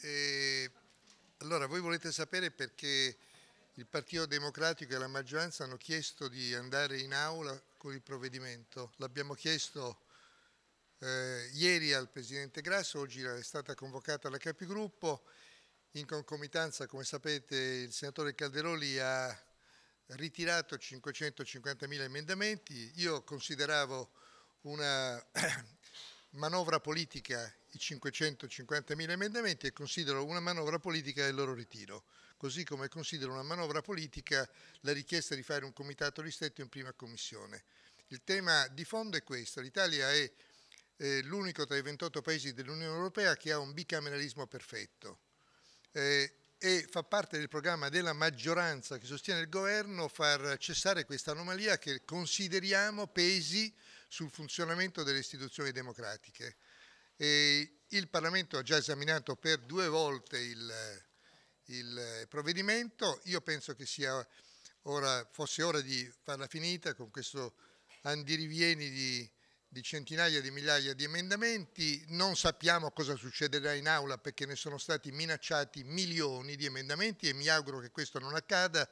Eh, allora, voi volete sapere perché il Partito Democratico e la maggioranza hanno chiesto di andare in aula con il provvedimento. L'abbiamo chiesto eh, ieri al Presidente Grasso, oggi è stata convocata la Capigruppo. In concomitanza, come sapete, il senatore Calderoli ha ritirato 550.000 emendamenti. Io consideravo una manovra politica i 550.000 emendamenti e considero una manovra politica il loro ritiro, così come considero una manovra politica la richiesta di fare un comitato ristretto in prima commissione. Il tema di fondo è questo, l'Italia è eh, l'unico tra i 28 paesi dell'Unione Europea che ha un bicameralismo perfetto. Eh, e fa parte del programma della maggioranza che sostiene il governo far cessare questa anomalia che consideriamo pesi sul funzionamento delle istituzioni democratiche. E il Parlamento ha già esaminato per due volte il, il provvedimento, io penso che ora, fosse ora di farla finita con questo andirivieni di, di centinaia di migliaia di emendamenti, non sappiamo cosa succederà in aula perché ne sono stati minacciati milioni di emendamenti e mi auguro che questo non accada